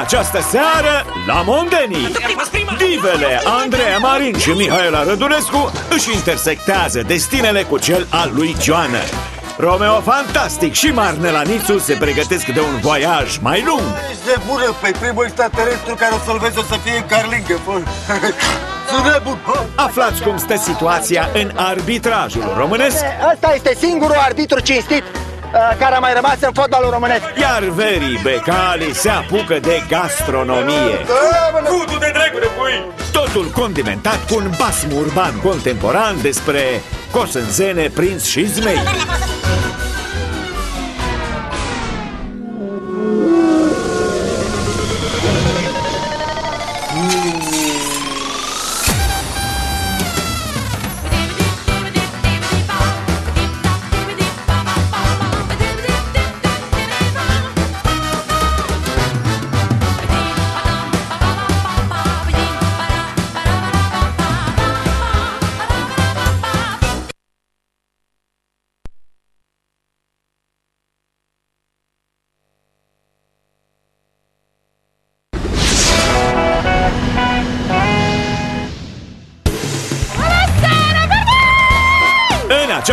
această seară, la Mondenii, divele Andreea Marin și Mihaela Rădunescu își intersectează destinele cu cel al lui Joană. Romeo Fantastic și Marnela Nițu se pregătesc de un voiaj mai lung. Ești de bună, pe primul extraterestru care o să-l vezi o să fie în Carlinghe, fă. Sunt nebun, bă. Aflați cum stă situația în arbitrajul românesc, Ăsta este singurul arbitru cinstit uh, care a mai rămas în fotbalul românesc. iar Veri Becali se apucă de gastronomie. Cutul de dracu de pui! Totul condimentat cu un basm urban contemporan despre cosânzene, prinț și zmei.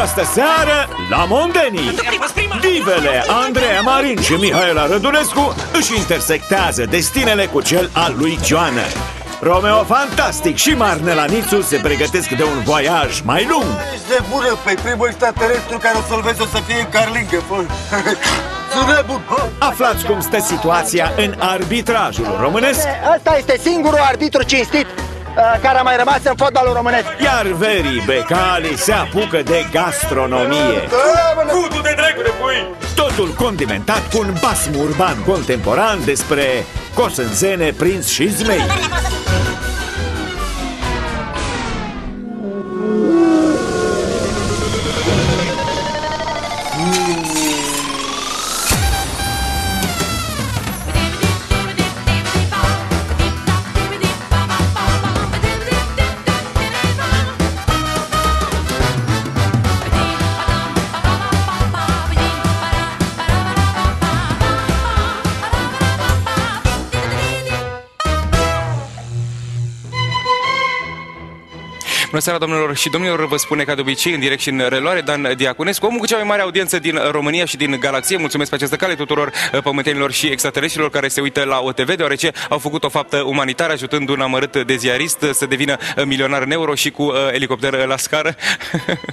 Această seară, la Mondenii, divele Andreea Marin și Mihaela Rădunescu își intersectează destinele cu cel al lui Joană. Romeo Fantastic și Marnela Nițu se pregătesc de un voiaj mai lung. Ești de bună, pe primul extraterestru care o să-l vezi o să fie în Carlinghe, fă. Sunt nebun, bă. Aflați cum stă situația în arbitrajul românesc, Ăsta este singurul arbitru cinstit uh, care a mai rămas în fotbalul românesc. iar Veri Becali se apucă de gastronomie. Cutul de dracu de pui! Totul condimentat cu un basm urban contemporan despre cosânzene, prinț și zmei. Bună seara, domnilor și domnilor, vă spune ca de obicei în direct și în reluare Dan Diaconescu, omul cu cea mai mare audiență din România și din galaxie. Mulțumesc pe această cale tuturor uh, pământenilor și extraterestrilor care se uită la OTV, deoarece au făcut o faptă umanitară ajutând un amărât de ziarist uh, să devină uh, milionar în euro și cu uh, elicopter uh, la scară.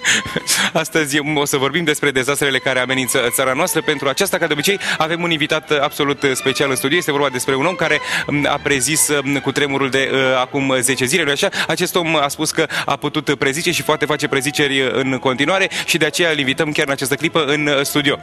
Astăzi um, o să vorbim despre dezastrele care amenință țara noastră. Pentru aceasta, ca de obicei, avem un invitat uh, absolut uh, special în studio. Este vorba despre un om care um, a prezis um, cu tremurul de uh, acum 10 zile, nu așa? Acest om a spus că a putut prezice și poate face preziceri în continuare și de aceea îl invităm chiar în această clipă în uh, studio.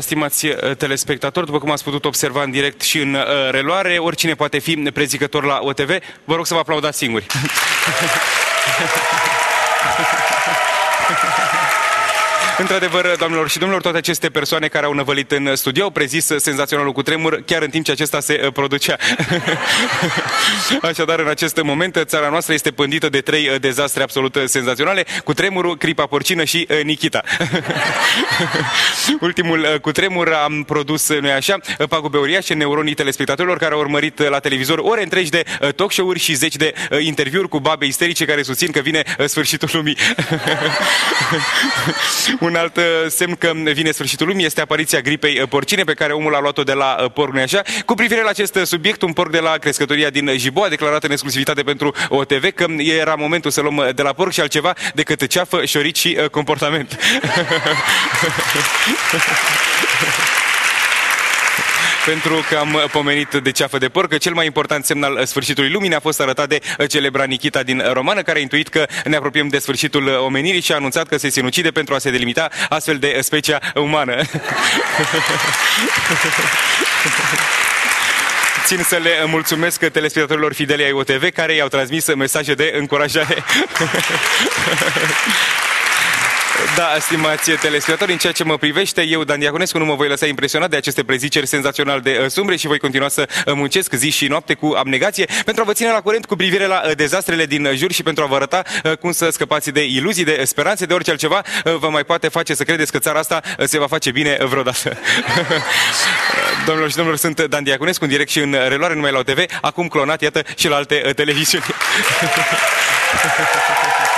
Da, stimați uh, telespectatori, după cum ați putut observa în direct și în uh, reluare, oricine poate fi prezicător la OTV. Vă rog să vă aplaudați singuri. Într-adevăr, doamnelor și domnilor, toate aceste persoane care au năvălit în studio au prezis senzaționalul cu tremur chiar în timp ce acesta se uh, producea. Așadar, în acest moment, țara noastră este pândită de trei uh, dezastre absolut uh, senzaționale, cu tremurul, cripa porcină și uh, Nikita. Ultimul uh, cu tremur am produs, uh, nu așa, uh, pagube uriașe neuronii telespectatorilor care au urmărit uh, la televizor ore întregi de uh, talk show-uri și zeci de uh, interviuri cu babe isterice care susțin că vine uh, sfârșitul lumii. Un alt uh, semn că vine sfârșitul lumii este apariția gripei uh, porcine pe care omul a luat-o de la uh, porc, nu așa? Cu privire la acest uh, subiect, un porc de la crescătoria din Jibo a declarat în exclusivitate pentru OTV că era momentul să luăm uh, de la porc și altceva decât ceafă, șorici și uh, comportament. pentru că am pomenit de ceafă de porc, că cel mai important semn al sfârșitului lumii a fost arătat de celebra Nikita din Romană, care a intuit că ne apropiem de sfârșitul omenirii și a anunțat că se sinucide pentru a se delimita astfel de specia umană. Țin să le mulțumesc telespectatorilor fideli ai OTV care i-au transmis mesaje de încurajare. Da, stimați telespectatori, în ceea ce mă privește, eu, Dan Diaconescu, nu mă voi lăsa impresionat de aceste preziceri senzațional de uh, sumbre și voi continua să uh, muncesc zi și noapte cu abnegație pentru a vă ține la curent cu privire la uh, dezastrele din uh, jur și pentru a vă arăta uh, cum să scăpați de iluzii, de speranțe, de orice altceva uh, vă mai poate face să credeți că țara asta uh, se va face bine uh, vreodată. Domnilor și domnilor, sunt Dan Diaconescu, în direct și în reluare numai la OTV, acum clonat, iată, și la alte uh, televiziuni.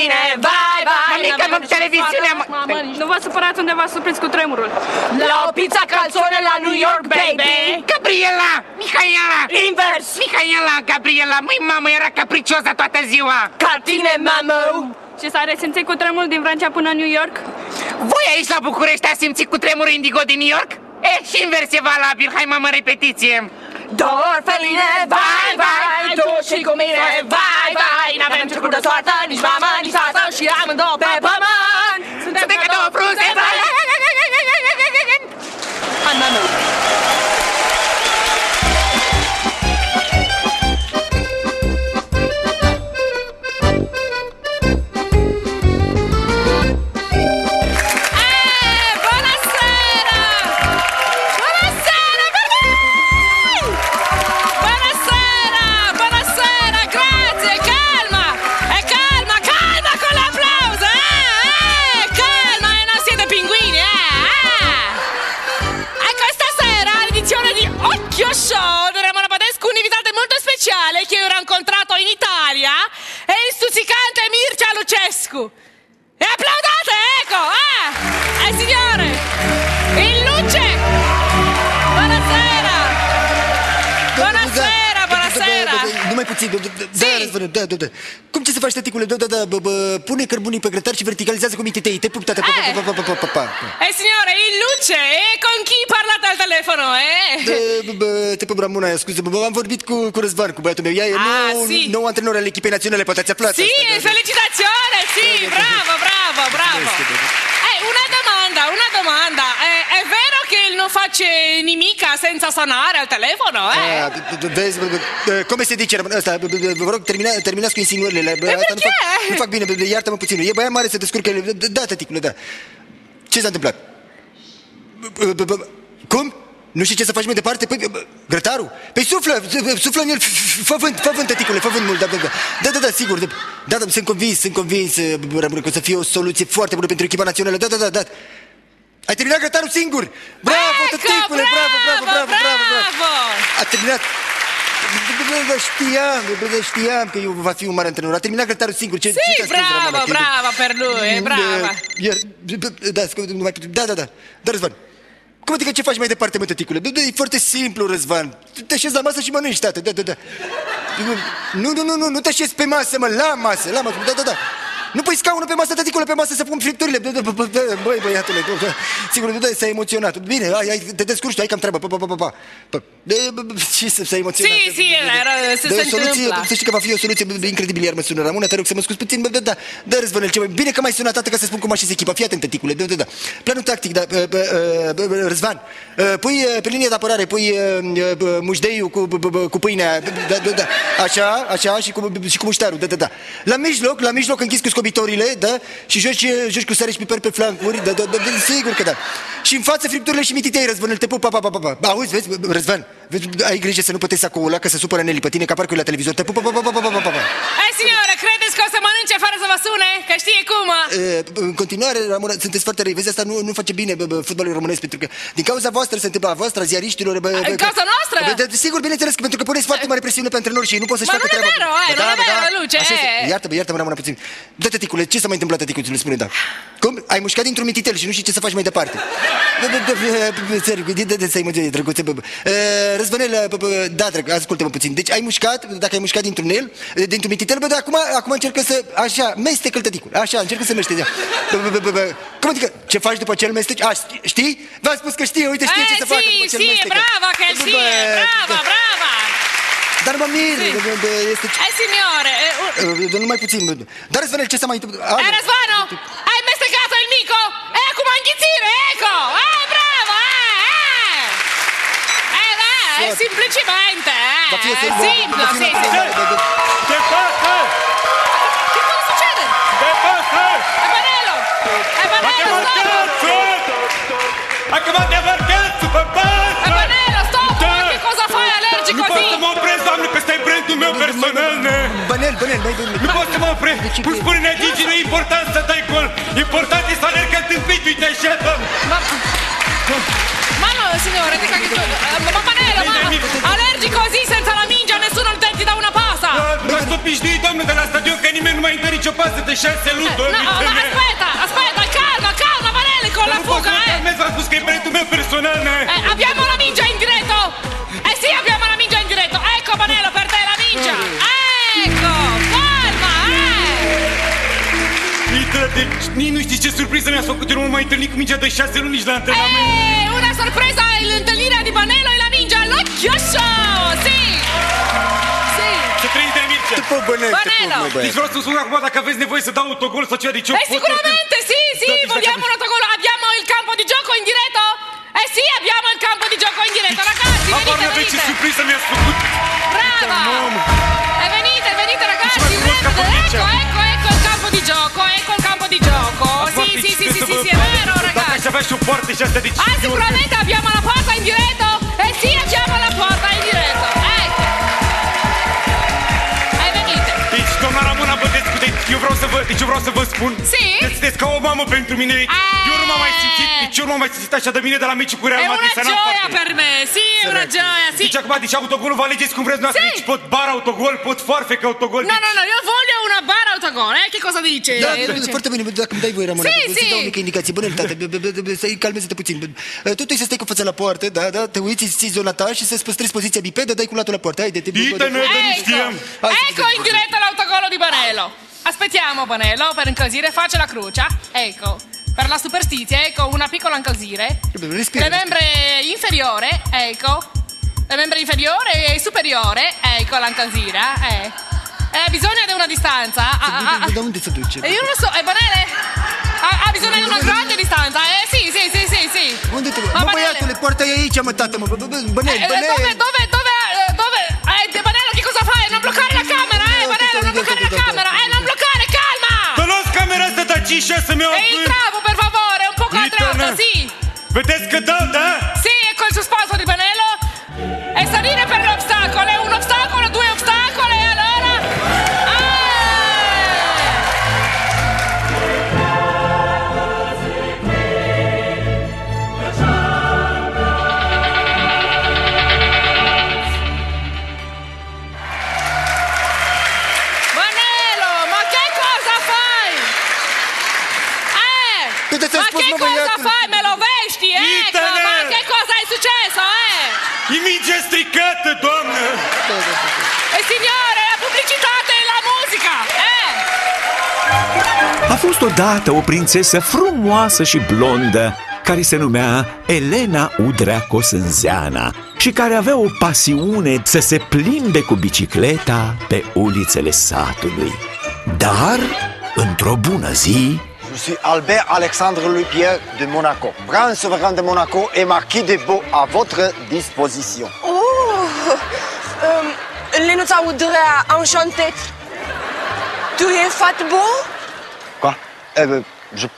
mine, vai, vai Mămică, nu televiziunea, mă- Mamă, Nu vă supărați unde v-ați surprins cu tremurul La o pizza calzone la New York, baby Gabriela! Mihaela! Invers Mihaela, Gabriela, măi mamă, era capricioză toată ziua! Ca tine, mamă Și s-a resimțit cu tremurul din Francia până în New York? Voi aici la București ați simțit cu tremur indigo din New York? E, și invers e valabil, hai mamă, repetiție! Două orfeline, vai, vai, tu și cu mine, vai, vai. N-avem cercuri de soartă, nici mamă, nici tată Și amândouă pe pământ pa, pa, pa, pa, pa. Eh, signore, in luce! E con chi parlate al telefono, eh? Te pup, Ramona, scuze, am vorbit cu, cu Răzvan, cu băiatul meu. Ea e Ah, nou, si. nou antrenor al echipei naționale, poate ați aflat Sì, asta, felicitazione, sì, bravo, bravo, bravo. Eh, una domanda, una domanda. Eh, è vero che non face nimica senza suonare al telefono, eh? Ah, Vezi, se ăsta, bă, bă, bă, vă rog, termina, terminați cu insinuările. Asta nu fac, nu fac bine, iartă-mă puțin. E băiat mare să descurcă, da, da, tăticule, da. Ce s-a întâmplat? Bă, bă, bă, Cum? Nu știi ce să faci mai departe? Păi, bă, grătarul? Păi suflă, suflă în el, f- f- fă vânt, fă vânt, tăticule, fă vânt mult, da, da, da, da, da, da sigur, da, da, da, sunt convins, sunt convins, bă, Rămâne, că o să fie o soluție foarte bună pentru echipa națională, da, da, da, da. Ai terminat grătarul singur! Bravo, Ecco, tăticule, bravo, bravo, bravo, bravo, bravo! bravo! A terminat Bă, bă, bă, știam, bă, bă, știam că eu va fi un mare antrenor. A terminat grătarul singur. Ce, ce Sì, ți-a spus, Ramona, brava, că e- brava per lui, eh, brava. Iar, da, scu- nu mai, da, da, da, da, Răzvan. Cum adică ce faci mai departe, mă, tăticule? Da, da, e foarte simplu, Răzvan. Te așezi la masă și mănânci, tată, da, da, da. Nu, nu, nu, nu, nu te așezi pe masă, mă, la masă, la masă, da, da, da. Nu pui scaunul pe masă, tăticule, pe masă să pun fripturile. Da, da, da, da, băi, băiatule, da, da. sigur, da, s-a emoționat. Bine, ai, ai, te descurci, tu, ai cam treabă, pa, pa, pa, pa, pa. Pa. Da, bă, bă, Ce să s-a emoționat? Sì, sì, era- se- Da, se o soluție, întâmplă. să știi că va fi o soluție bă, bă, incredibilă, iar mă sună Ramona, te rog să mă scuzi puțin, bă, da, da, da, Răzvănel, ce mai bine că m-ai sunat, tată, ca să spun cum aș echipa, fii atent, tăticule, da, da, da. Planul tactic, da, bă, bă, bă, bă, Răzvan, uh, pui uh, pe linie de apărare, pui uh, bă, mușdeiul cu, bă, bă, bă, cu pâinea, bă, da, da, da, așa, așa, și cu, și cu muștarul, da, da, da. La mijloc, la mijloc închis cu scobitorile, da? Și joci, joci cu sare și piper pe flancuri, da, da, da, da, sigur că da. Și în față fripturile și mititei, Răzvanul, te pup, pa, pa, pa, pa. Ba, auzi, vezi, Răzvan, vezi, ai grijă să nu pătești acolo, că se supără Neli pe tine, ca parcă la televizor, te pup, pa, pa, pa, pa, pa, pa, pa. Hai, senioră, credeți că o să mănânce fără să vă sune, că știe cum? E, în continuare, Ramona, sunteți foarte răi, vezi, asta nu, nu face bine bă, bă, fotbalul românesc, pentru că din cauza voastră se întâmplă a voastră, ziariștilor, bă, bă, În cauza noastră? Bă, de, sigur, bineînțeles, că pentru că puneți foarte mare presiune pe antrenori și nu pot să-și facă treaba. Da, mă, nu ne vero, nu ne vero, Luce. Iartă-mă, iartă-mă, Ramona, puțin. Dă tăticule, ce s-a mai întâmplat, tăticule, spune, da. Cum? Ai mușcat dintr-un mititel și nu știi ce să faci mai departe. Bă, bă, bă, bă, bă, seriu, de, de, de, să-i mă drăguțe, bă, bă. Uh, Răzvănel, bă, bă, da, drăg, ascultă-mă puțin. Deci ai mușcat, dacă ai mușcat dintr-un el, dintr-un mititel, bă, dar acum, acum încercă să, așa, mestecă-l, tăticule, așa, încercă să mestece. Bă, bă, bă, bă, bă. Cum adică, ce faci după ce îl mesteci? A, știi? știi? V-am spus că știe, uite, știe Eh, ce să facă sì, după ce îl sì, mestecă. brava che Bă, sì, bă, brava, bă, brava. Dar mă mir! Sì. Este... Eh, signore! Eh, eh numai puțin. Dar, Răzvanel, ce s-a mai întâmplat? Eh, Răzvanu! Hai mestecato il mico! E acum înghițire, ecco! Ah, bravo! Eh, eh! Eh, da, so, semplicemente! Eh. Fie, è simplo, sì, sì. Che fate? Che cosa succede? Che fate? È Manello! È Manello, stop! Ma che mangiare a vacanza, papà! È Manello, stop! Ma che cosa fai allergico lì? E brandul meu personal, ne? Bănel, bănel, mai bănel. Nu pot să mă opresc. Îmi spune nea Gigi, nu e important să dai gol. Important e să alerg ca tâmpit, uite așa, doamne. Ma, ma no, signore, dica che tu... eh, Ma Banello, ma allergi così senza la mingia, nessuno ti dà una pasa! M-ați tot pișnuit, doamne, de la stadion, că nimeni nu mai intră nicio pasă de șase luni, Eh, doamne. no, ma aspetta, aspetta, calma, calma, Banelli, con la Nu pot să fuga, mă eh! calmez, v-am spus că e brandul meu personal, ne? Eh, abbiamo la mingia in diretto! Deci nici nu știi ce surpriză mi-a făcut. Eu nu m-am mai întâlnit cu mingea de șase luni nici la antrenament. Eh, una sorpresa, l'intellire di Banello e la mingia all'occhioscio! Sì! Sì! Să trăiți de Mircea. Te pup, bănel, te pup, Banelo. mă, Deci băiat. vreau să spun acum dacă aveți nevoie să dau autogol sau ceva, deci eu Eh, pot... sicuramente, sì, sì, Date, vogliamo un autogol. Dacă aș ragazzi. avea și o poartă și astea, deci... Ah, sicuramente abbiamo la porta in diretto? Eh sì, abbiamo la porta in diretto. Ecco. E venite. Deci, doamna Ramona Bădescu, deci eu vreau să vă, deci eu vreau să vă spun Sì? că sunteți ca o mamă pentru mine. Eh. Eu nu m-am mai simțit, deci eu nu m-am mai simțit așa de mine de la meciul cu Real È Madrid. una să n-am gioia per me, sì, è una gioia, sì. Deci acum, deci autogolul vă alegeți cum vreți noastră, Sì. deci pot bar autogol, pot foarfec autogol. No, deci- no, no, io voglio autogol, eh? Che cosa dice? Da, dice- foarte bine, dacă îmi dai voie, Ramona, Sì, să sì. dau o mică indicație. Bună, să-i calmeze-te puțin. Să stai cu fața la poartă, da, da, te uiți, ții zona ta și să-ți păstrezi poziția bipedă, dai culatul la poartă. Haide, te Ecco, știam. Hai să ecco in diretta l'autogol di Banello. Aspettiamo Banello per incosire, faccia la crucia. Ecco, per la superstizia, ecco, una piccola incosire. Respira. Le membre inferiore, ecco. Le membre inferiore e superiore, ecco l'incosira, eh. Eh, bisogna di una distanza. Ah, ah, ah. Da unde se duce? E io non so, e Banele? Ha, ha bisogno di una grande distanza, eh? Sì, sì, sì, sì, sì. Unde te... Ma Banele- băiatule, poarta e aici, mă, tată, mă, bă, bă, bă, bănel, Eh, bănel. dove, dove, dove, eh, dove? Eh, Banello, che cosa fai? Non bloccare la camera, eh, Banello, non bloccare la camera, eh, non bloccare, calma! Să luați camera asta, dar 5 să-mi iau E il travo, per favore, un Ditene. atrás, sì. Vedeți că dau, da? Sì, E signore, la pubblicità e la musica, eh! A fost odată o prințesă frumoasă și blondă care se numea Elena Udrea Cosânzeana și care avea o pasiune să se plimbe cu bicicleta pe ulițele satului. Dar, într-o bună zi, Je suis Albert Alexandre Louis Pierre de Monaco, prince souverain de Monaco et marquis de Beau à votre disposition. Um, Lenuța Udrea, enchanté. Tu es fat beau? Quoi? Euh, euh, je...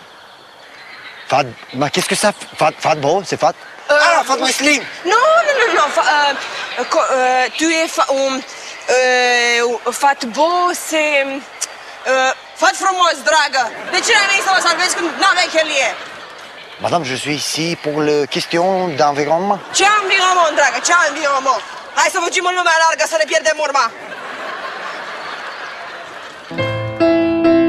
Fat... Mais qu'est-ce que ça Fat, fat beau, c'est fat? Ah, fat slim Non, non, non, non. Fa, euh, euh, tu es fa, euh, fat beau, c'est... Euh, fat frumos, dragă. De ce n-ai venit să mă salvezi când n-aveai chelie? Madame, je suis ici pour le question d'environnement. Ce environnement, dragă, ce environnement? Hai să fugim în lumea largă, să ne pierdem urma.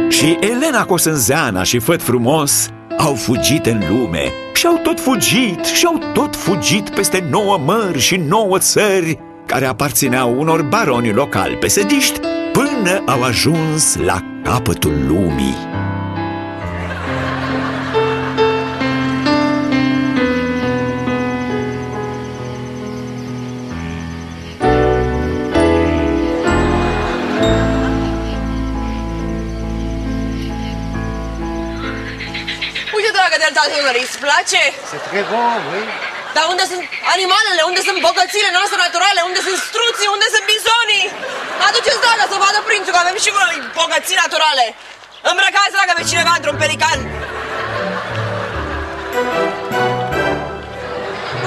Și Elena Cosânzeana și Făt Frumos au fugit în lume și au tot fugit și au tot fugit peste nouă mări și nouă țări care aparțineau unor baroni locali pesediști până au ajuns la capătul lumii. Îți place? C'est très bon, oui. Dar unde sunt animalele? Unde sunt bogățile noastre naturale? Unde sunt struții? Unde sunt bizonii? Aduceți, dragă, să vadă prințul, că avem și voi bogății naturale. Îmbrăcați, dragă, pe cineva într-un pelican.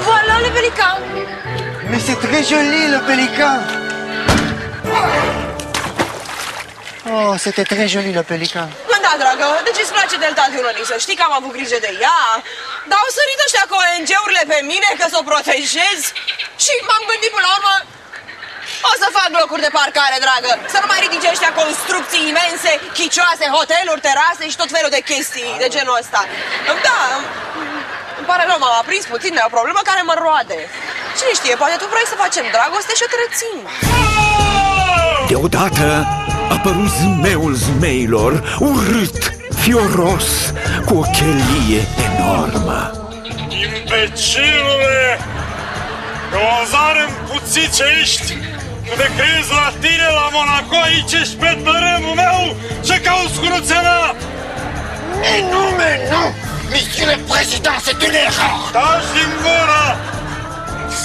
Voilà le pelican. Mais c'est très joli le pélican. Oh, c'était très joli le pélican. Mă, da, dragă, deci îți place delta Dunării, să știi că am avut grijă de ea. Dar au sărit ăștia cu ONG-urile pe mine că să o protejez. Și m-am gândit până la urmă, o să fac locuri de parcare, dragă. Să nu mai ridice ăștia construcții imense, chicioase, hoteluri, terase și tot felul de chestii de genul ăsta. Da, îmi pare rău, m-am aprins puțin de o problemă care mă roade. Cine știe, poate tu vrei să facem dragoste și o te rețin. Deodată a apărut zmeul zmeilor, urât, fioros, cu o chelie enormă. Imbecilule! Rozar împuțice ești! Nu te crezi la tine la Monaco, aici ești pe tărâmul meu! Ce cauți cu nuțea mea? Mais non, mais non Monsieur le Président, c'est une erreur Taci din gură!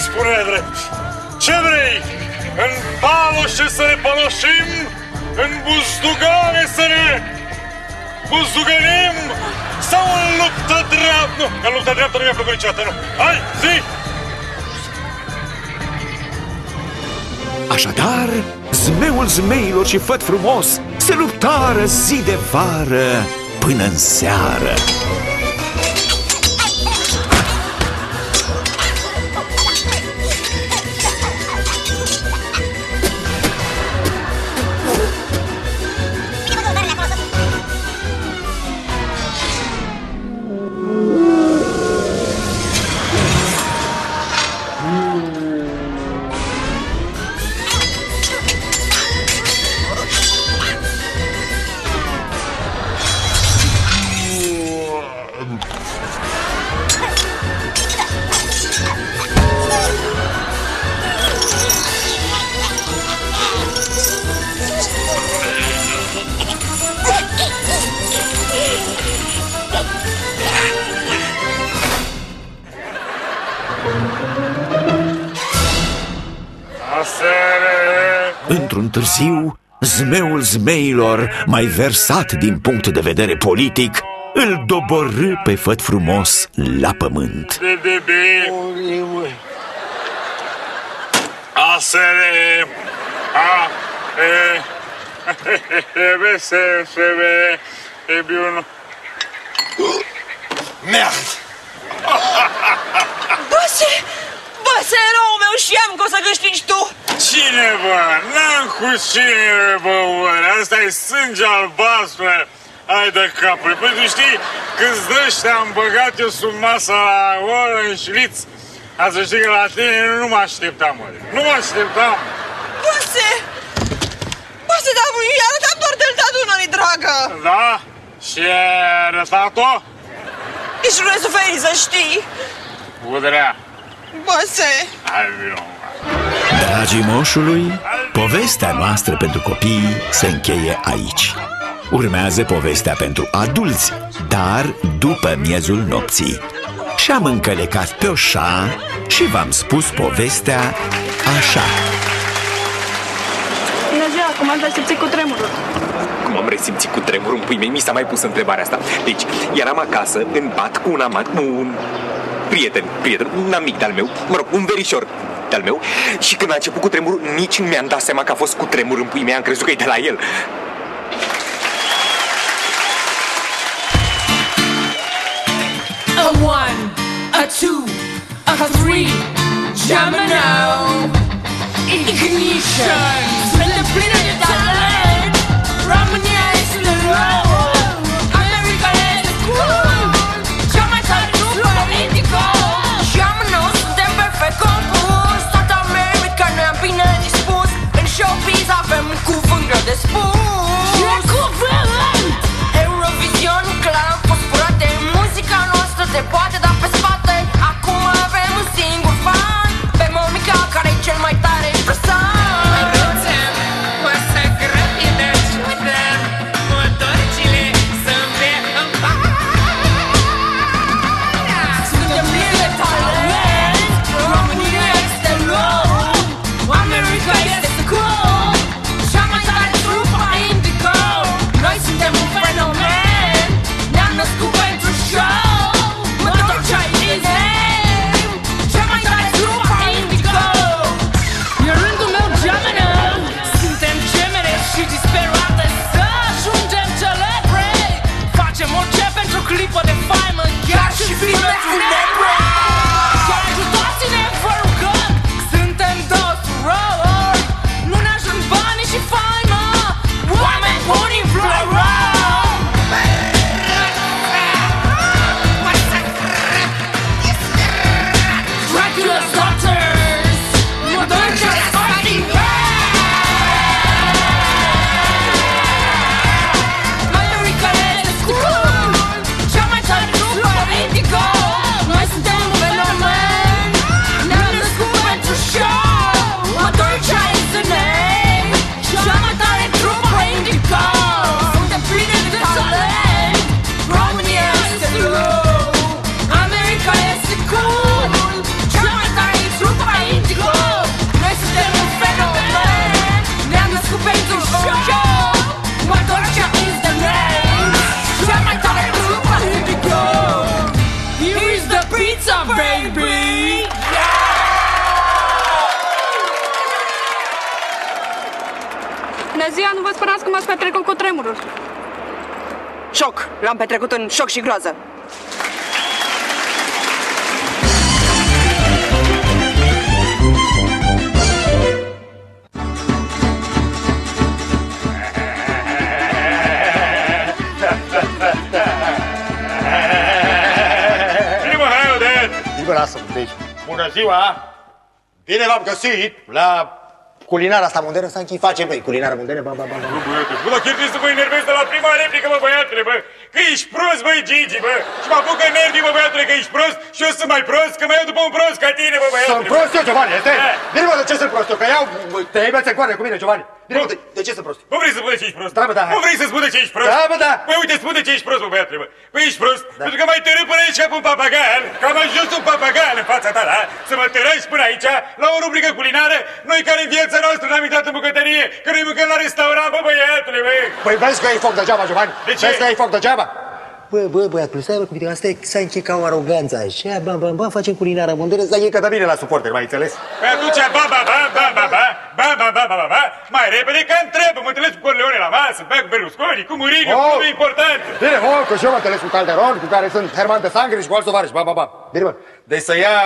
Spune drept, ce vrei? În paloșe să ne păloșim? În buzdugane să ne buzdugănim? Sau în luptă dreaptă? Nu, în luptă dreaptă nu mi-a plăcut niciodată, nu. Hai, zi! Așadar, zmeul zmeilor și făt frumos se luptară zi de vară până în seară. Într-un târziu, zmeul zmeilor, mai versat din punct de vedere politic, îl doborâ pe făt frumos la pământ. De, de, de. Asere! A, e... B, C, C, B, E, B1. Merde Băse! Băse, eroul meu și am că o să câștigi tu! Cine, bă? N-am cu cine, bă, oare? Asta e sânge albastru. Hai de capul. Păi tu știi, când ăștia am băgat eu sub masa la Orange-Litz, a să știi că la tine nu mă așteptam, mă. Nu mă așteptam. Băse! Băse, dar i arătam doar delta Dunării, dragă! Da? Și ai arătat-o? Nici nu e suferi, să știi! Udrea. Băse! Hai, vino. Dragii moșului, povestea noastră pentru copii se încheie aici. Urmează povestea pentru adulți, dar după miezul nopții. Și-am încălecat pe oșa și v-am spus povestea așa. Bună ziua, cum ați simțit cu tremurul? Cum am resimțit cu tremurul în pui mei, mi s-a mai pus întrebarea asta. Deci, eram acasă, în pat, cu un amant, cu un prieten, prieten, un amic de-al meu, mă rog, un verișor de-al meu, și când a început cu tremurul, nici nu mi-am dat seama că a fost cu tremur în pui mei, am crezut că e de la el. A one, a two, a three, Gemino, ignition. Smell the plină de talent, România este the spoon. Șoc. L-am petrecut în șoc și groază. Primul hai, Odet! Bine, lasă-mă, deci. Bună ziua! Bine v-am găsit la culinara asta modernă, să închei face, băi, culinara modernă, bam, bam, bam, bam. Bă, dar chiar trebuie să mă enervez de la prima replică, bă, băiatule, bă! Că ești prost, băi, Gigi, bă! Și mă apucă nervii, bă, băiatule, că ești prost și eu sunt mai prost, că mă iau după un prost ca tine, bă, băiatule! Sunt prost eu, Giovanni, este? Da. Bine, mă, de ce sunt prost eu? Că iau, bă, te iei bețe cu mine, Giovanni. Bine, mă, de, de ce sunt prost? Bă, vrei să spune ce ești prost? Da, bă, da, hai. Bă, vrei să spune ce ești prost? Da, bă, da. Băi, uite, spune ce ești prost, bă, băiatule, bă. Băi, ești prost, pentru că mai tărât până aici ca pe un papagal, că am ajuns un papagal în fața ta, da? Să mă tărăși până aici, la o rubrică culinară, noi care în viața noastră n-am intrat în bucătărie, că noi mâncăm la restaurant, bă, băiatule, bă. Păi vezi că ai foc degeaba, Giovanni? De ce? Vezi că ai foc degeaba? Bă, bă, băiatul, stai bă, cu mine, asta e, să închei ca o aroganță așa, bam, bam, bam, facem culinară mondială, să închei că de bine la suporter, mai înțeles? Păi atunci, ba, ba, ba, ba, ba, ba, ba, ba, ba, ba, ba, ba, mai repede că trebuie, mă întâlnesc cu Corleone la masă, bea cu Berlusconi, cu Mourinho, Oh! cu e important. Bine, mă, că și eu mă întâlnesc cu Calderon, cu care sunt Herman de Sangre și cu alți tovarăși, ba, ba, ba. Bine, mă, deci să ia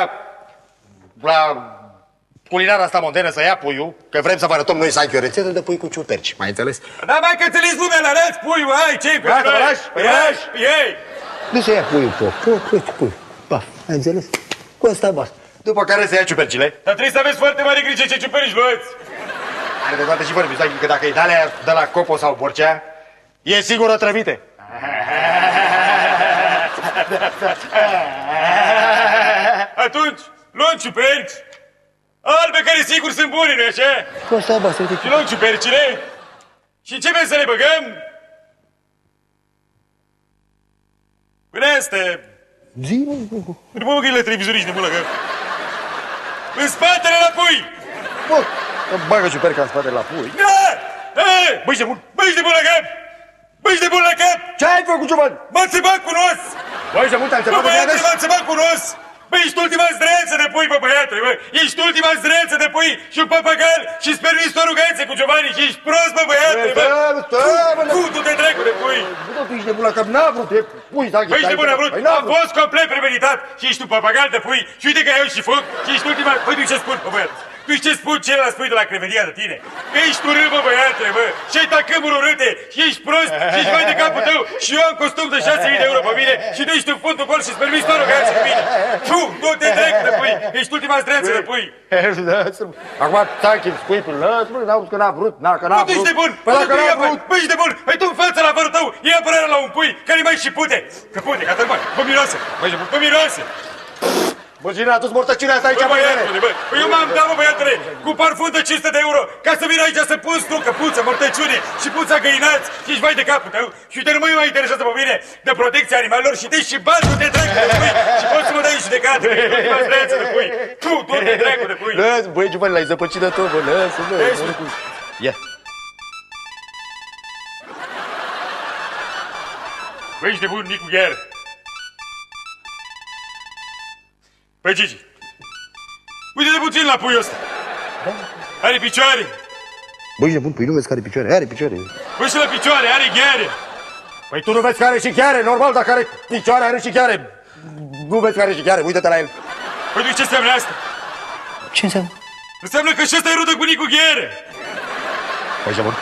la culinara asta modernă, să ia puiul, că vrem să vă arătăm noi să ai o rețetă de pui cu ciuperci, mai înțeles? Da, mai că înțeles lumea la arăți, puiul, ai, ce-i pe Hai, să noi? mă lași, Păi mă ai, lași. ei. Nu să ia puiul, po, po, po, pui. Ba, ai înțeles? Cu asta basta. După care să ia ciupercile. Dar trebuie să aveți foarte mare grijă ce ciuperici luați. Are de toate și vorbim, stai, că dacă e de alea de la Copo sau Borcea, e sigur otrăvite. Atunci, luăm ciuperci, albe care sigur sunt bune, nu așa? Cu asta basta, uite. Și luăm ciupercile și începem să le băgăm Până asta, Zi, mă, mă, mă. nu mă băgă la televizor nici nebun la cap. În spatele la pui! Bă, îmi bagă ciuperca în spatele la pui. Da! Da! Bă, ești nebun! Bă, ești nebun la cap! Bă, ești nebun la cap! Ce ai făcut, Cioban? M-a țebat cu nos! Bă, ești nebun, te-a înțepat de mea, M-a țebat cu nos! Băi, ești ultima zdreanță de pui, bă, băiatule, bă! Ești ultima zdreanță de pui și un papagal și îți permis o ruganță cu Giovanni și ești prost, bă, băiatule, bă! Cu, tu te dracu de pui! Bă, tu ești de bun la cap, n-a vrut, e pui, da, Băi, ești de bun, am vrut! Păi n-a Am vrut. fost complet premeditat și ești un papagal de pui și uite că ai eu și foc și ești ultima... Băi, tu ce spun, bă, băiat? Tu știi ce spun celălalt spui de la crevedia de tine? Că ești urât, bă, băiatule, bă! Și ai tacâmuri urâte și ești prost și ești mai de capul tău și eu am costum de 6.000 de euro pe mine și tu ești în fundul gol și-ți permis tot rogați cu mine! Tu, nu te trec de pui! Ești ultima zdreanță de pui! Lasă-mă. Acum, stai, chip, spui, până, lasă-mă, n-au că n-a vrut, n-a, că n-a Bă, tu vrut. ești de bun! Păi Bă, dacă tu n-a ia, bă, vrut, bă, ești de bun! Păi tu în fața la vărul tău, ia apărarea la un pui care mai și pute! Că pute, gata, bă, bă, miroase! Bă, ești de bun, bă, miroase! Bă, cine a dus mortăciunea asta aici, Bă, bă, băiatule, bă, păi eu m-am dat, bă, băiatule, cu parfum de 500 de euro, ca să vin aici să pun strucă, puță, mortăciune și puța găinați și ești vai de capul tău. Și uite, nu mă mai interesează pe mine de protecția animalelor și te și bani, nu te dracu de pui și poți să mă dai în judecată, că ești ultima zdreață de pui. Tu, tu te dracu de pui. Lasă, băi, Giovanni, l-ai zăpăcit de tot, bă, lasă, bă. Vezi? mă, cu- Ia. Băi, ești de bun, Nicu Ghear. Păi, Gigi, uite de puțin la puiul ăsta. Are picioare, Bă, ești de bun, păi nu vezi că are picioare, are picioare. păi și la picioare, are gheare. Păi tu nu vezi că are și chiare, normal, dacă are picioare, are și chiare. Nu vezi că are și chiare, uite-te la el. Păi tu ce înseamnă asta? Ce înseamnă? Înseamnă că și ăsta e rudă cu Nicu Gheare. Păi, ești de bun.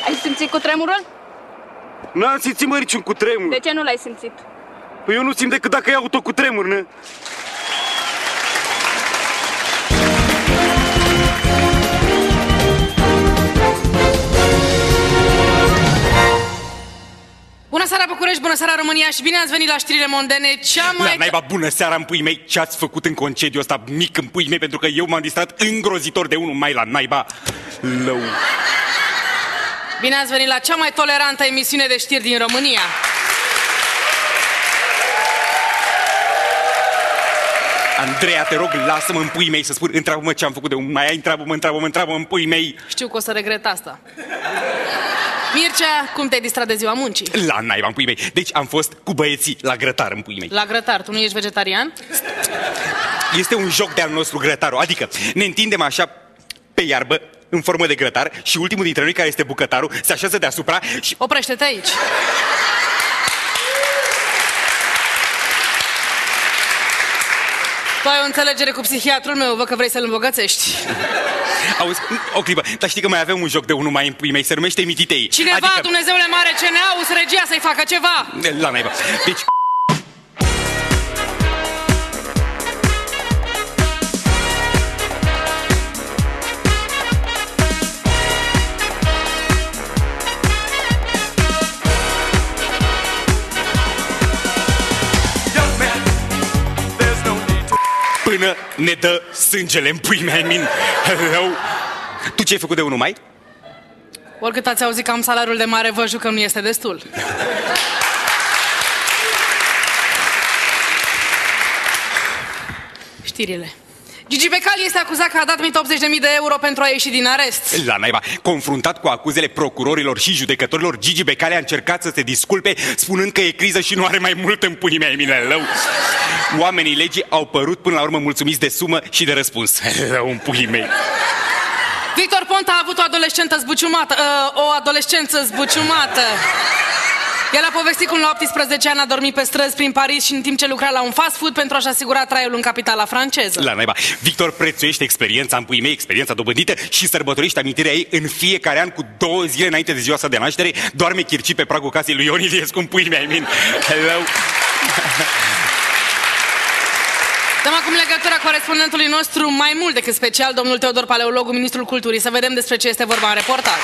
Bănele, ai simțit cu tremurul? N-am simțit mă niciun cu tremur. De ce nu l-ai simțit? Păi eu nu simt decât dacă iau tot cu tremur, ne? Bună seara București, bună seara România și bine ați venit la știrile mondene, cea La mai... naiba bună seara în pui mei, ce ați făcut în concediu ăsta mic în pui mei, pentru că eu m-am distrat îngrozitor de unul mai la naiba lău. Bine ați venit la cea mai tolerantă emisiune de știri din România. Andreea, te rog, lasă-mă în pui mei să spun, întreabă-mă ce am făcut de un mai ai, întreabă-mă, întreabă-mă, întreabă-mă în pui mei. Știu că o să regret asta. Mircea, cum te-ai distrat de ziua muncii? La naiba în pui mei. Deci am fost cu băieții la grătar în pui mei. La grătar, tu nu ești vegetarian? Este un joc de-al nostru grătarul, adică ne întindem așa pe iarbă, în formă de grătar și ultimul dintre noi care este bucătarul se așează deasupra și... Oprește-te aici. Tu ai o înțelegere cu psihiatrul meu, văd că vrei să-l îmbogățești. Auzi, o clipă, dar știi că mai avem un joc de unul mai în pui mei, se numește Mititei. Cineva, adică... Dumnezeule mare, ce ne auzi, regia să-i facă ceva! La naiba. Deci, până ne dă sângele în pui mei, min. Hello. Tu ce ai făcut de unul mai? Oricât ați auzit că am salariul de mare, vă jur că nu este destul. Știrile. Gigi Becali este acuzat că a dat mită 80.000 de euro pentru a ieși din arest. La naiba, confruntat cu acuzele procurorilor și judecătorilor, Gigi Becali a încercat să se disculpe, spunând că e criză și nu are mai mult în punii mei, mine lău. Oamenii legii au părut până la urmă mulțumiți de sumă și de răspuns. Lău, în punii mei. Victor Ponta a avut o adolescentă zbuciumată, uh, o adolescență zbuciumată. El a povestit cum la 18 ani a dormit pe străzi prin Paris și în timp ce lucra la un fast food pentru a-și asigura traiul în capitala franceză. La naiba, Victor prețuiește experiența în puii mei, experiența dobândită și sărbătorește amintirea ei în fiecare an cu două zile înainte de ziua sa de naștere, doarme chirci pe pragul casei lui Ion Iliescu în puii mei, I mean. Hello. Dăm acum legătura corespondentului nostru mai mult decât special, domnul Teodor Paleologu, ministrul culturii, să vedem despre ce este vorba în reportaj.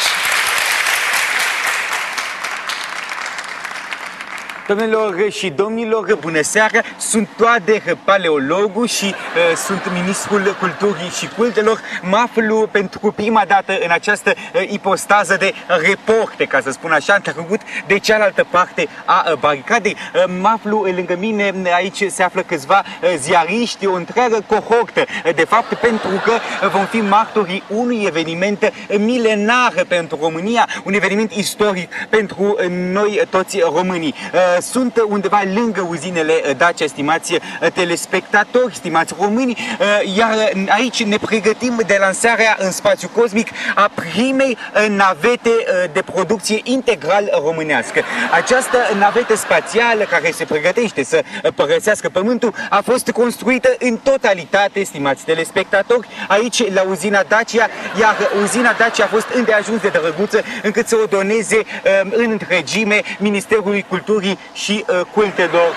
Domnilor și domnilor, bună seara! Sunt Toader Paleologu și uh, sunt ministrul culturii și cultelor. Mă aflu pentru prima dată în această uh, ipostază de reporte, ca să spun așa, întrecut de cealaltă parte a uh, baricadei. Uh, mă aflu lângă mine, aici se află câțiva uh, ziariști, o întreagă cohortă, uh, de fapt, pentru că uh, vom fi martorii unui eveniment milenar pentru România, un eveniment istoric pentru uh, noi toți românii. Uh, sunt undeva lângă uzinele Dacia, stimați uh, telespectatori, stimați români, uh, iar aici ne pregătim de lansarea în spațiu cosmic a primei uh, navete de producție integral românească. Această navetă spațială care se pregătește să părăsească Pământul a fost construită în totalitate, stimați telespectatori, aici la uzina Dacia, iar uzina Dacia a fost îndeajuns de drăguță încât să o doneze în întregime Ministerului Culturii și uh, cultelor.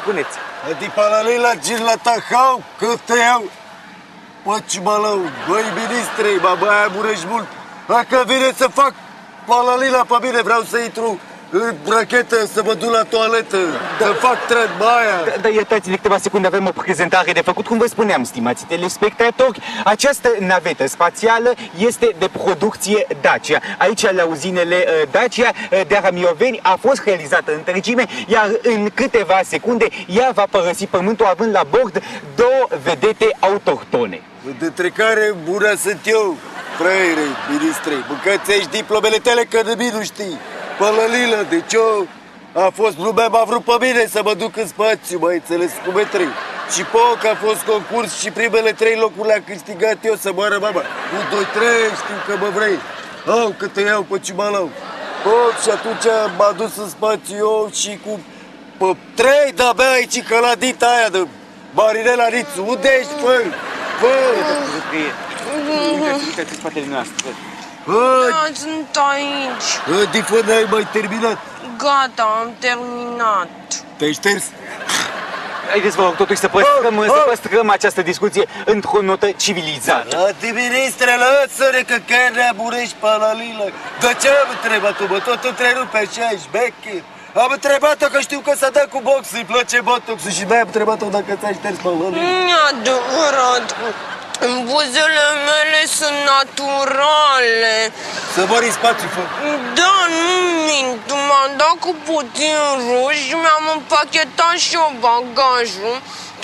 Spuneți. Di palalila gir la tahau, că te iau. Mă, ce mălău, băi, ministre, bă, băia murești mult. Dacă vine să fac palalila pe mine, vreau să intru în rachetă, să mă duc la toaletă, da. să fac treaba aia. Da, da iertați-ne câteva secunde, avem o prezentare de făcut. Cum vă spuneam, stimați telespectatori, această navetă spațială este de producție Dacia. Aici, la uzinele uh, Dacia uh, de Aramioveni, a fost realizată întregime, iar în câteva secunde ea va părăsi pământul având la bord două vedete autohtone. Dintre care bună sunt eu, frăire, ministre, bucățești diplomele tale că de nu știi. Pălălilă, deci eu a fost lumea m-a vrut pe mine să mă duc în spațiu, mai înțeles cum e trei. Și POC a fost concurs și primele trei locuri le-a câștigat eu să moară mama. 1, 2, 3, știu că mă vrei. Au, că te iau pe cimalau. POC și atunci m-a dus în spațiu eu și cu pe trei de-abia aici căladita aia de Marinela Rițu. Unde ești, fă? Fă! Uitați, uitați în spatele noastre. Da, sunt aici. Adi, fă, n-ai mai terminat. Gata, am terminat. Te-ai șters? Haideți, vă rog, totuși să păstrăm, oh, oh. să păstrăm această discuție într-o notă civilizată. Adi, ministre, lăsă-ne că chiar ne amurești pe la lilă. De ce am întrebat tu, mă? Tot întrerupe așa, ești becher. Am întrebat-o că știu că s-a dat cu box, îi place botoxul și mai am întrebat-o dacă ți-ai șters pe la lilă. Nu adevărat. Buzele mele sunt naturale. Să mori în spațiu, fă. Da, nu mint, m-am dat cu puțin ruj și mi-am împachetat și eu bagajul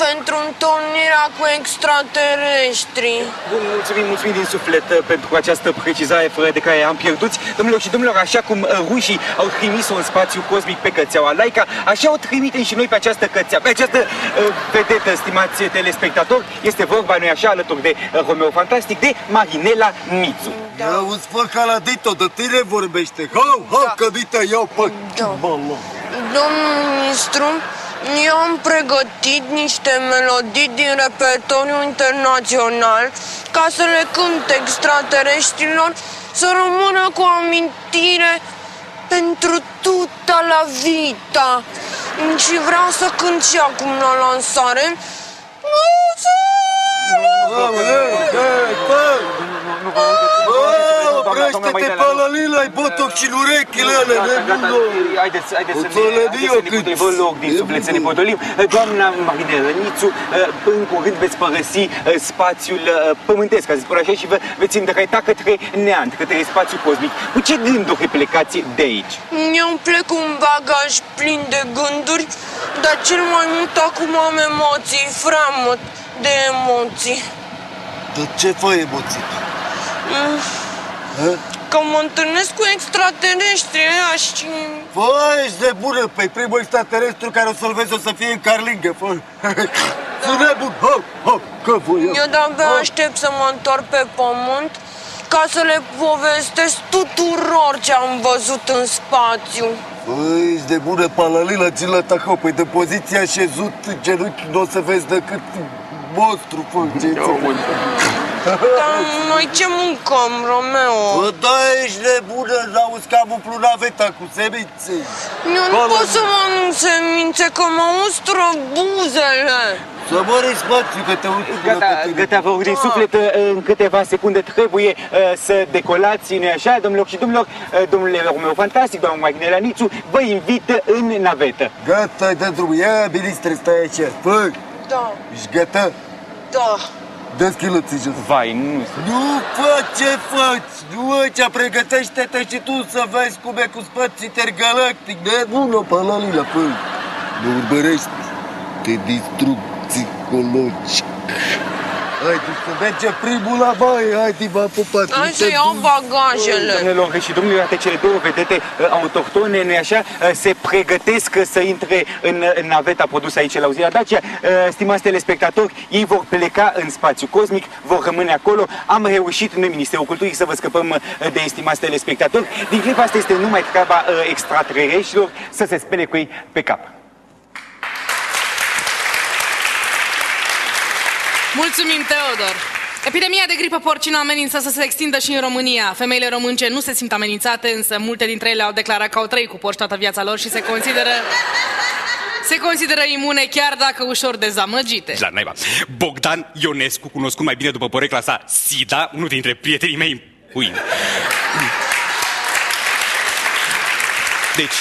pentru întâlnirea cu extraterestri. Bun, mulțumim, mulțumim din suflet uh, pentru această precizare fără de care am pierdut. Domnilor și domnilor, așa cum uh, rușii au trimis-o în spațiu cosmic pe cățeaua Laica, așa o trimitem și noi pe această cățea, pe această uh, vedetă, stimați telespectatori. Este vorba, noi așa, alături de uh, Romeo Fantastic, de Marinela Mițu. Da. Auzi, fă ca la dito, de tine vorbește. Ho, ho, da. că dita iau pe Da. Domnul ministru, eu am pregătit niște melodii din repertoriu internațional ca să le cânt extraterestrilor să rămână cu amintire pentru tuta la vita. Și vreau să cânt și acum la lansare. Oprește-te pe la lila, ai botox și în urechile alea, nebună! Haideți, haideți să O țălănie, ne, haideți să ne cât- putem vă loc din suflet, să ne potolim. Doamna Marinela Nițu, în curând veți părăsi uh, spațiul uh, pământesc, ca să spun așa, și vă veți îndrepta către neant, către spațiul cosmic. Cu ce gânduri plecați de aici? Eu plec cu un bagaj plin de gânduri, dar cel mai mult acum am emoții, framăt de emoții. De ce fă emoții? Mm, Hă? Că mă întâlnesc cu extraterestri ăia și... Fă, ești de bună, pe primul extraterestru care o să-l vezi o să fie în carlingă, fă! Sunt nebun, ho, ho, că voi Eu de-abia aștept să mă întorc pe pământ ca să le povestesc tuturor ce am văzut în spațiu. Băi, ești de bună palalila, ți la tahou, păi de poziția așezut în genunchi nu o să vezi decât monstru, fă, ce Dar noi ce mâncăm, Romeo? Bă, da, ești nebună, auzi că am umplut naveta cu semințe. Eu nu pot să mănânc semințe, că mă ustră buzele. Să mori în spațiu, că te uit Gata, gata, vă rog din suflet, uh, în câteva secunde trebuie uh, să decolați, nu așa, domnilor și domnilor, uh, domnule Romeo Fantastic, doamna Marinela Nițu, vă invită în navetă. Gata, ai dat drumul. Ia, ministre, stai aici. Fă, Da, ești gata? da. Dă schiloții jos. Vai, nu... Nu fă ce faci! Nu aici, pregătește-te și tu să vezi cum e cu spațiu intergalactic. Nebună, palalila, fă. Mă urmărești. Te distrug psihologic. Haide să merge primul la baie, haide, v-am pupat. Hai să iau bagajele. Domnilor și domnilor, iată cele două vedete uh, autohtone, nu așa, uh, se pregătesc uh, să intre în, uh, în naveta produsă aici la uzirea Dacia. Uh, Stimați telespectatori, ei vor pleca în spațiu cosmic, vor rămâne acolo. Am reușit noi, Ministerul Culturii, să vă scăpăm uh, de estimați telespectatori. Din clipa asta este numai treaba uh, extraterestrilor să se spele cu ei pe cap. Mulțumim, Teodor! Epidemia de gripă porcină amenință să se extindă și în România. Femeile românce nu se simt amenințate, însă multe dintre ele au declarat că au trăit cu porci toată viața lor și se consideră... Se consideră imune chiar dacă ușor dezamăgite. La naiba. Bogdan Ionescu, cunoscut mai bine după porecla sa Sida, unul dintre prietenii mei Ui. Deci,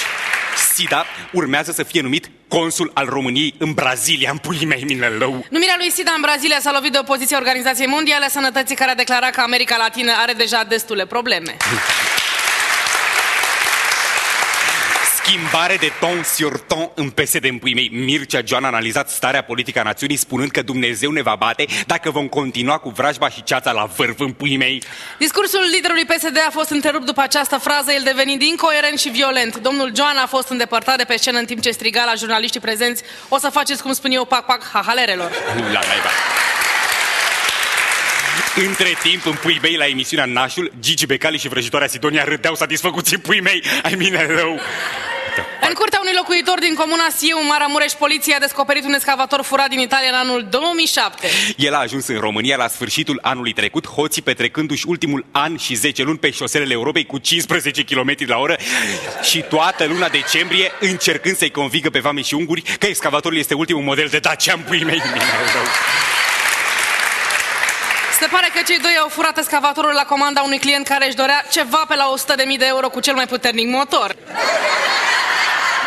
Sida urmează să fie numit consul al României în Brazilia, în puii mei, minelău. Numirea lui Sida în Brazilia s-a lovit de opoziția Organizației Mondiale a Sănătății, care a declarat că America Latină are deja destule probleme. Schimbare de ton sur ton în PSD în puii mei. Mircea Joan a analizat starea politică a națiunii spunând că Dumnezeu ne va bate dacă vom continua cu vrajba și ceața la vârf în puii mei. Discursul liderului PSD a fost întrerupt după această frază, el devenind incoerent și violent. Domnul Joan a fost îndepărtat de pe scenă în timp ce striga la jurnaliștii prezenți o să faceți cum spun eu, pac, pac, hahalerelor. La naiba. Între timp, în puii mei, la emisiunea Nașul, Gigi Becali și vrăjitoarea Sidonia râdeau satisfăcuți în puii mei. Ai mine rău. În curtea unui locuitor din comuna Siu, în Maramureș, poliția a descoperit un excavator furat din Italia în anul 2007. El a ajuns în România la sfârșitul anului trecut, hoții petrecându-și ultimul an și 10 luni pe șoselele Europei cu 15 km la oră și toată luna decembrie încercând să-i convingă pe vame și unguri că excavatorul este ultimul model de Dacia în puii mei. Se pare că cei doi au furat excavatorul la comanda unui client care își dorea ceva pe la 100.000 de euro cu cel mai puternic motor.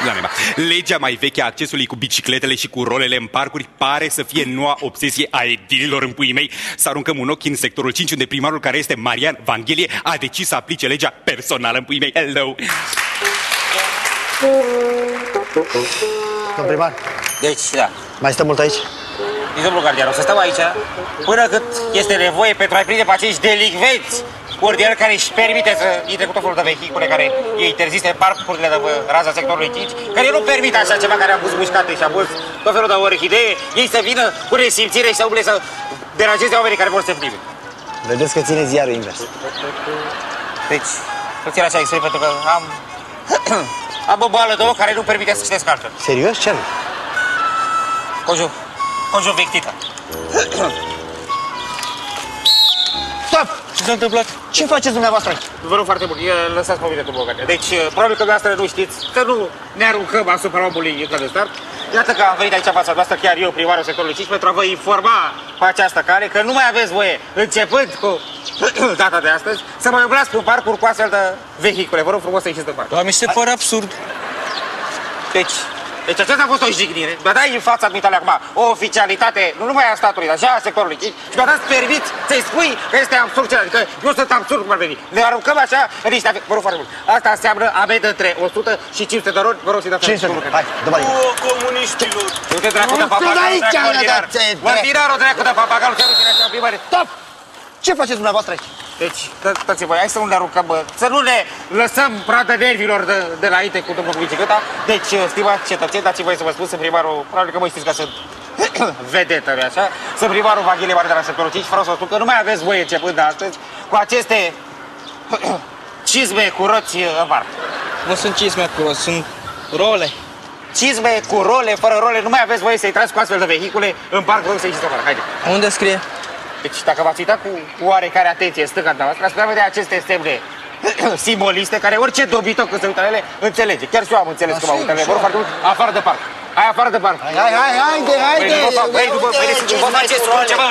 La neba. Legea mai veche a accesului cu bicicletele și cu rolele în parcuri pare să fie noua obsesie a edililor în puii mei. Să aruncăm un ochi în sectorul 5, unde primarul care este Marian Vanghelie a decis să aplice legea personală în puii mei. Hello! Domn primar, Deci, da. mai stăm mult aici? Deci, domnul gardian, o să stau aici până cât este nevoie pentru a-i prinde pe acești delicvenți ordinar care își permite să intre cu tot felul de vehicule care e interzise în parcurile de uh, raza sectorului 5, care nu permit așa ceva, care a pus mușcate și a pus tot felul de orhidee, ei să vină cu resimțire și să umble să deranjeze oamenii care vor să se plimbe. Vedeți că ține ziarul invers. Deci, să țin așa extrem pentru că am... am o boală de ochi care nu permite să citesc altfel. Serios? Ce are? Conju... Conjuvectită. Stop! Ce s-a întâmplat? Ce faceți dumneavoastră aici? Vă rog foarte mult, e- lăsați pe mine, domnul Gardia. Deci, uh, probabil că dumneavoastră nu știți că nu ne aruncăm asupra omului încă de start. Iată că am venit aici în fața noastră, chiar eu, primarul sectorului 5, pentru a vă informa pe această cale că nu mai aveți voie, începând cu data de astăzi, să mai umblați pe un parcuri cu astfel de vehicule. Vă rog frumos să ieșiți de parc. Dar mi se pare absurd. Deci, deci aceasta a fost o jignire. Mi-a dat în fața dumitale acum o oficialitate, nu numai a statului, dar și a sectorului 5 și mi-a dat să permit să-i spui că este absurd cel, adică eu sunt absurd cum ar veni. Ne aruncăm așa în niște afe- Vă rog foarte mult. Asta înseamnă amendă între 100 și 500 de roli. Vă rog să-i dați 500, hai, dă bani. O, comuniștilor! Du te dracu de Nu, papagal, stai aici, dracu mă, ordinar. dar ți-ai- Ordinarul dracu de papagal, ce rușine așa primare. Stop! Ce faceți dumneavoastră aici? Deci, tă- tăți-vă, hai să nu ne aruncăm, bă, să nu ne lăsăm pradă nervilor de, de la înainte cu domnul cu bicicleta. Deci, stimați cetățeni, dați voi să vă spun, sunt primarul, probabil că mă știți că sunt vedetă, nu așa? Sunt primarul Vaghile Mare de la sectorul 5 vreau să vă spun că nu mai aveți voie începând de astăzi cu aceste cizme cu roți în parc. Nu sunt cizme acolo, sunt role. Cizme cu role, fără role, nu mai aveți voie să intrați cu astfel de vehicule în parc, vă rog să ieșiți în parc, haide. Unde scrie? Deci dacă v-ați uitat cu oarecare atenție în stânga dumneavoastră, ați putea vedea aceste semne simboliste care orice dobitoc când se uită la ele înțelege. Chiar și eu am înțeles cum am uitat la ele. Vă rog foarte mult, afară de parc. Hai afară de parc. Hai, hai, hai, haide, haide! Băi, după, băi, după, Uite, băi, ce după, mai faceți trole. cruce, bă!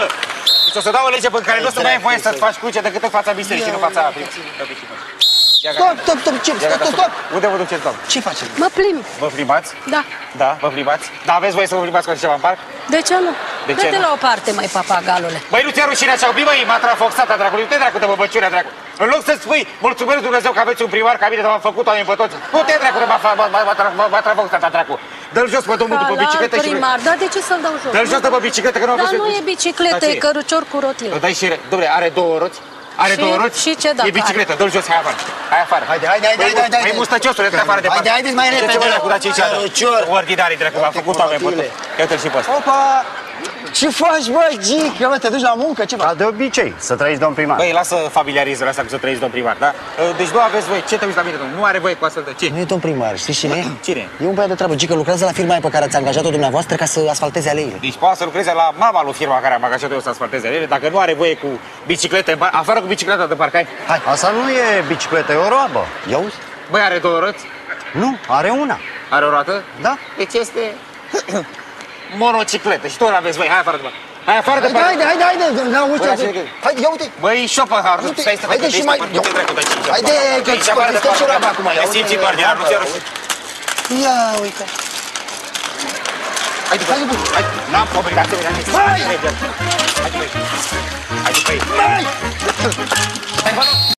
Deci o să dau o lege pe care nu o să mai ai voie să-ți faci cruce decât în fața bisericii, nu în fața Ia gata. Stop, stop, stop, ce? Ia Stop, gata, stop, stop! Unde vă duceți, doamnă? Ce faceți? Mă plimb. Vă plimbați? Da. Da, vă plimbați? Da, aveți voie să vă plimbați cu așa ceva în parc? De ce nu? De ce Dă-te nu? la o parte, mai papagalule. Băi, nu ți-a rușine așa, băi, m-a trafoxat a dracului, nu te dracu de băbăciunea dracu. În loc să spui, mulțumesc Dumnezeu că aveți un primar ca mine, dar v-am făcut oameni pe toți. Nu te dracu de m-a, fa- m-a, m-a, tra- m-a trafoxat a dracu. Dă-l jos pe domnul după Ca la bicicletă și... primar, dar de ce să-l dau jos? Dă-l jos după bicicletă, că nu am Dar văzut. nu e bicicletă, Dar e ce cărucior cu rotile. Îl dai și... Dom'le, are două roți? Are Și- două roți? și ce dacă E bicicletă, dă-l jos, hai afară. Hai afară. Haide, haide, haide, Băi, haide, haide, Mai haide. mustăciosule, dă afară de Haide, parc. haideți mai repede. Ce ce cu daci aici? Cărucior. Ordinarii, dracu, v-am făcut oameni pe toți. Ia-te-l și pe ăsta. Opa! Ce faci, bă, Gică, mă, te duci la muncă, ce faci? Ca de obicei, să trăiți, domn primar. Băi, lasă familiarizarea asta cu să trăiți, domn primar, da? Deci nu aveți voie. Ce te uiți la mine, domnul? Nu are voie cu astfel de... Ce? Nu e domn primar, știți cine e? Cine? E un băiat de treabă, Gică, lucrează la firma aia pe care ați angajat-o dumneavoastră ca să asfalteze aleile. Deci poate să lucreze la mama lui firma care am angajat eu să asfalteze ele, dacă nu are voie cu biciclete în parc, afară cu bicicleta de parc, hai. Hai, asta nu e bicicletă, e o roabă. Ia uzi? Băi, are două roți? Nu, are una. Are o roată? Da. Deci este monocicletă și tu ăla aveți, băi, hai afară de parc. Hai afară de Haide, parc. haide, haide, haide, na, Băi, uite, așa e- haide, ia uite. Băi, Schopenhauer, Uite, stai să haide și mai- Nu te dracu de aici. Haide, că Aici, îți afară de confiscăm parc. și roaba acum, ia Te uite. simți guardian, nu ți-a rușine. Ia uite. Hai după, hai, n-am obligație, Hai! Hai după ei. Hai după ei. Hai, vă rog.